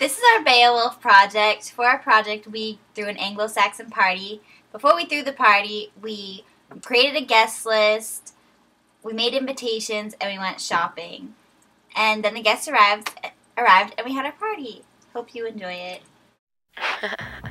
This is our Beowulf project. For our project, we threw an Anglo-Saxon party. Before we threw the party, we created a guest list, we made invitations, and we went shopping. And then the guests arrived, arrived, and we had our party. Hope you enjoy it.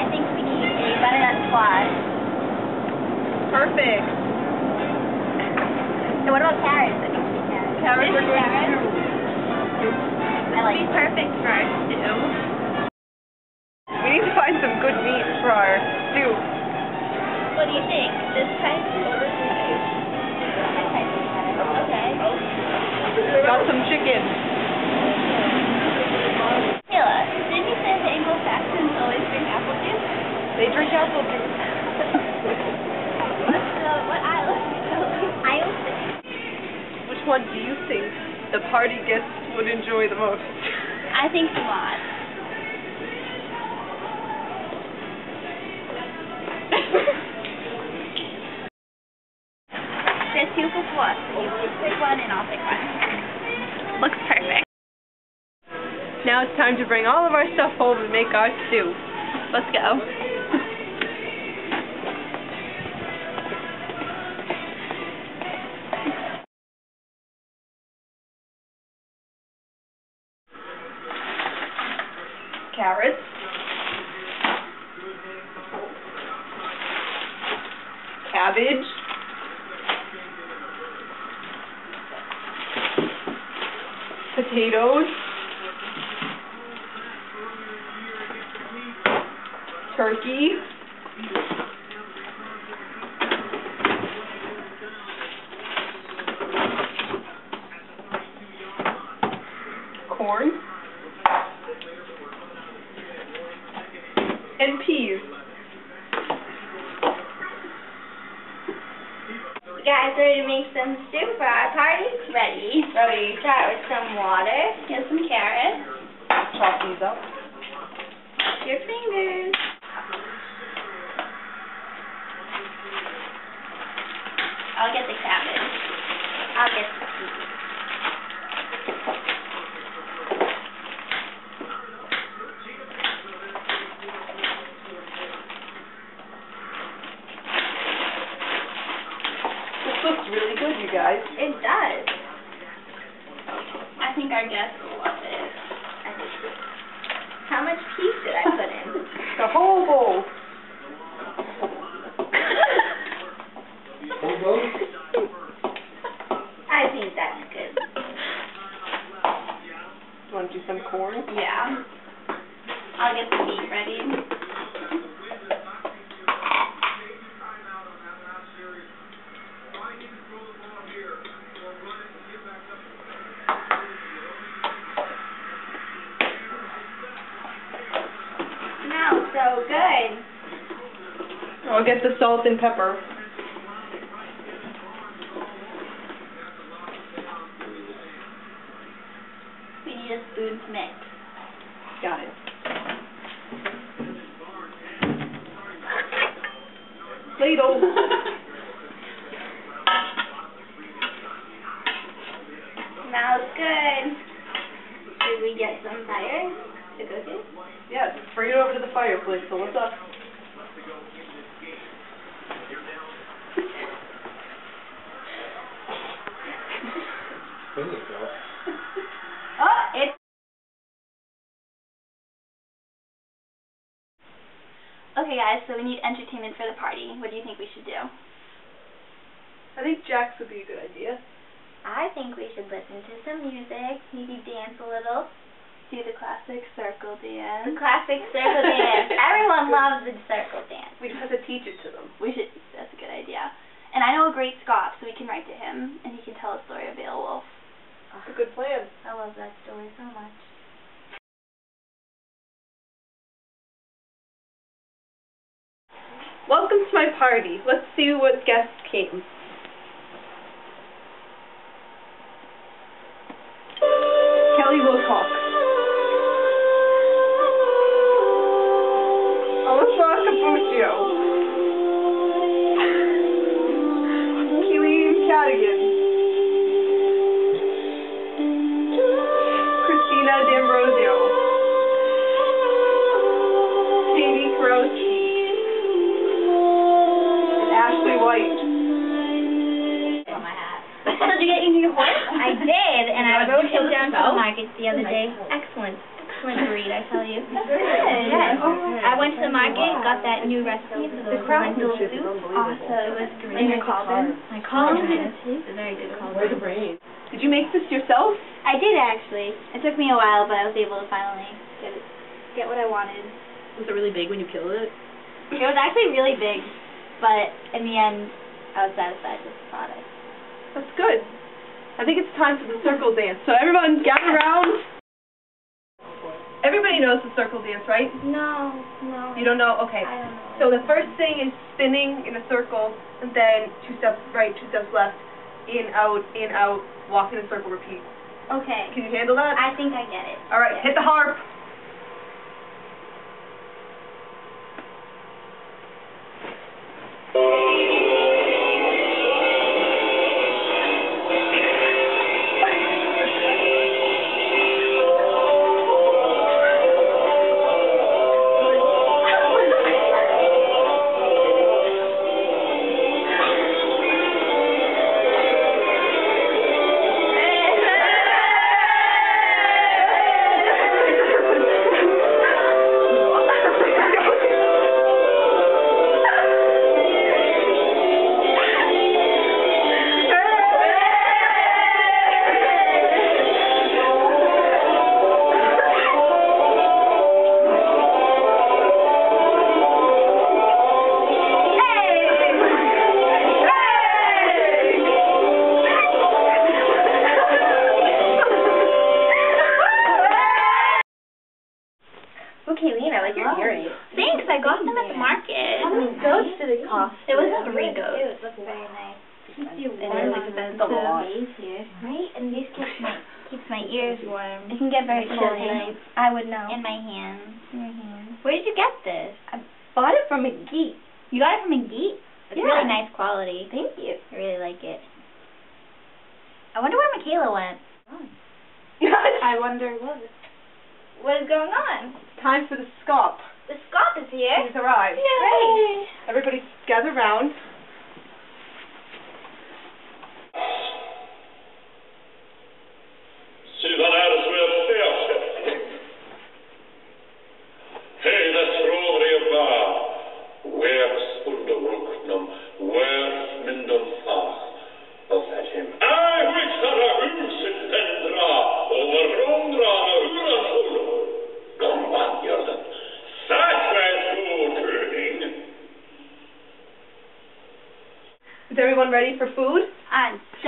I think we need a butternut squash. Perfect. So what about carrots? I think we need carrots. Carrots are good Carrots? too. I like Be perfect for our stew. We need to find some good meat for our stew. What do you think? This type or this type is better. Okay. Got some chicken. Kayla, didn't you say the Anglo-Saxons always drink apple juice? They drink apple juice. What's the, what aisle? Aisle six. Which one do you think the party guests would enjoy the most? I think the mod. There's two for four. You pick one and I'll pick one. Looks perfect. Now it's time to bring all of our stuff home and make our stew. Let's go. Cabbage. Potatoes. Turkey. Corn. And peas. Guys ready to make some stew for our party? Ready. Ready. Start with some water. Get some carrots. Chop these up. Your fingers. I'll get the cabbage. I'll get the peas. This looks really good, you guys. It does. I think our guests will love it. I think so. How much peas did I put in? The whole bowl. I think that's good. You want to do some corn? Yeah. I'll get the meat ready. Smells so good. I'll get the salt and pepper. We need a spoon to mix. Got it. Ladle. Smells good. Should we get some fire to cook it? Yeah, just bring it over to the fireplace. So what's up? There you go. Guys, so we need entertainment for the party. What do you think we should do? I think Jack's would be a good idea. I think we should listen to some music, maybe dance a little. Do the classic circle dance. The classic circle dance. Everyone loves the circle dance. We just have to teach it to them. We should. That's a good idea. And I know a great scop, so we can write to him, and he can tell a story of Beowulf. It's a good plan. I love that story so much. Welcome to my party. Let's see what guests came. Kelly Wilcox. Did, and I Did you rode kill him down to the yourself? market the other day. Excellent. Excellent breed, I tell you. Good. Yes. I went to the market, got that new recipe for the lentil soup. Awesome. It was great. And your cauldron? My cauldron. It's a very good cauldron. Did you make this yourself? I did actually. It took me a while, but I was able to finally get it, get what I wanted. Was it really big when you killed it? It was actually really big, but in the end, I was satisfied with the product. That's good. I think it's time for the circle dance. So everyone gather around. Everybody knows the circle dance, right? No, no. You don't know? Okay. I don't know. So the first thing is spinning in a circle, and then two steps right, two steps left, in, out, in, out, walk in a circle, repeat. Okay. Can you handle that? I think I get it. All right, hit the harp. Where did you get this? I bought it from a geek. You got it from a geek? It's Yeah. really nice quality. Thank you. I really like it. I wonder where Michaela went. Oh. I wonder what. What is going on? Time for the scop. The scop is here. He's arrived. Great. Everybody gather round.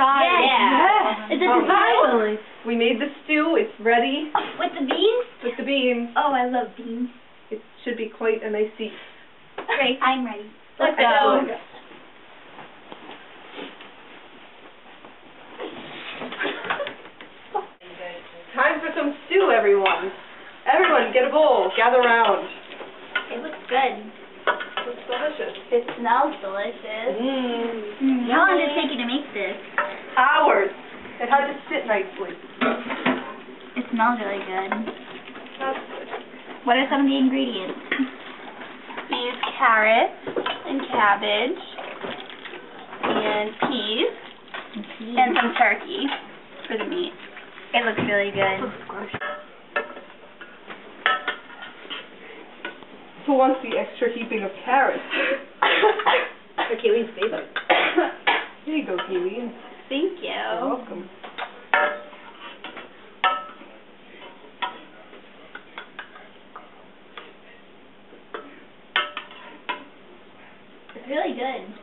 I'm dying. Yeah. Is it Oh, divine? We made the stew. It's ready With the beans? with the beans. Oh, I love beans. It should be quite a nice feast. Great. I'm ready. Let's I know. go. Time for some stew, everyone. Everyone, get a bowl. Gather round. It looks good. It's delicious. It smells delicious. Mmm. How long did it take you to make this? Hours. It had to sit nicely. It smells really good. That's good. What are some of the ingredients? We use carrots and cabbage and peas and some turkey for the meat. It looks really good. Who wants the extra heaping of carrots? For Kayleen's favorite. Here you go, Kiwi. Thank you. You're welcome. It's really good.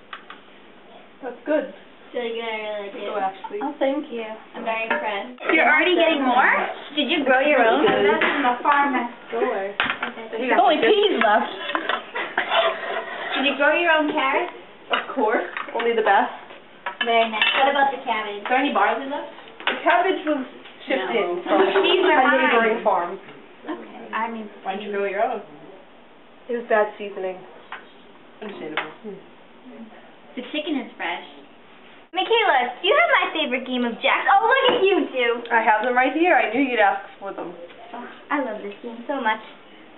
That's good. It's really good. I really like it. So Ashley. Oh, thank you. I'm very impressed. You're already getting more? Did you grow your own? That's from the farm next door. There's only peas left. Did you grow your own carrots? Of course. Only the best. Very nice. What about the cabbage? Is there any barley left? The cabbage was shipped No. in from These are a mine. neighboring farm. I mean, Why don't you grow your own? It was bad seasoning. Understandable. Hmm. The chicken is fresh. Michaela, do you have my favorite game of jacks? Oh, look at you two. I have them right here. I knew you'd ask for them. Oh, I love this game so much.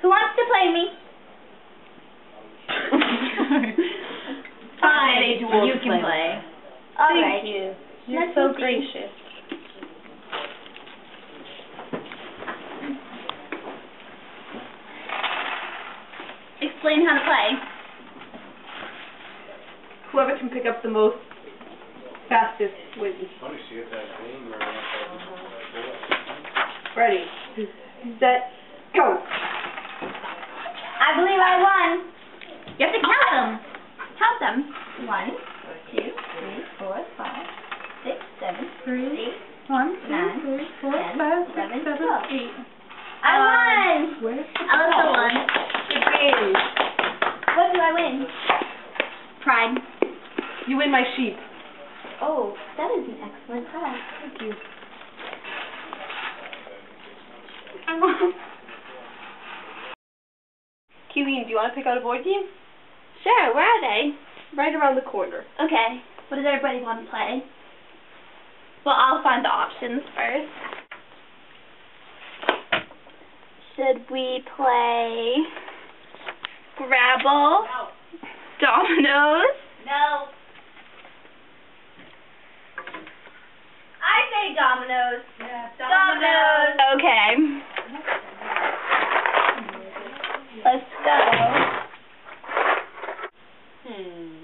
Who wants to play me? fine. They You the can play. Play. All Thank right. you. You're Let's so see. gracious. Explain how to play. Whoever can pick up the most fastest wins. Ready. Set. Go. I believe I won. You have to count them. Count them. One, two, three, four, five, six, seven, eight, One, nine, ten, five, six, eleven, seven, twelve. eight. I um, won. Where's I also won. What do I win? Pride. You win my sheep. Oh, that is an excellent prize. Thank you. Kiwi, do you want to pick out a board game? Sure, where are they? Right around the corner. Okay. What does everybody want to play? Well, I'll find the options first. Should we play Grabble? Dominoes? No. I say dominoes. Dominoes. Okay. Let's go. Hmm.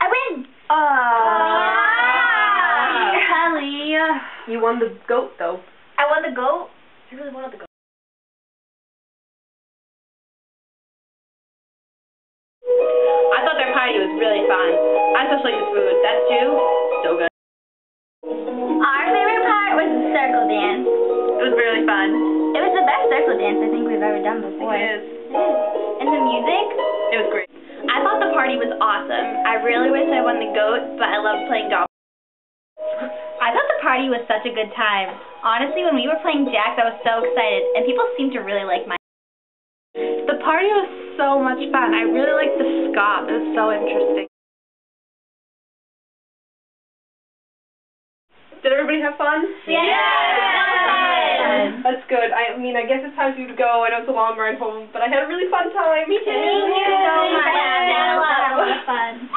I win. Ah. Kelly. You won the goat, though. I won the goat. I really wanted the goat. Dance I think we've ever done before. It is. And the music? It was great. I thought the party was awesome. I really wish I won the goat, but I loved playing dom. I thought the party was such a good time. Honestly, when we were playing jacks, I was so excited, and people seemed to really like my. The party was so much fun. I really liked the ska. It was so interesting. Did everybody have fun? Yeah! That's good. I mean, I guess it's time for you to go. I know it's a long ride home, but I had a really fun time. Me too. Thank you so much. I had a lot of fun.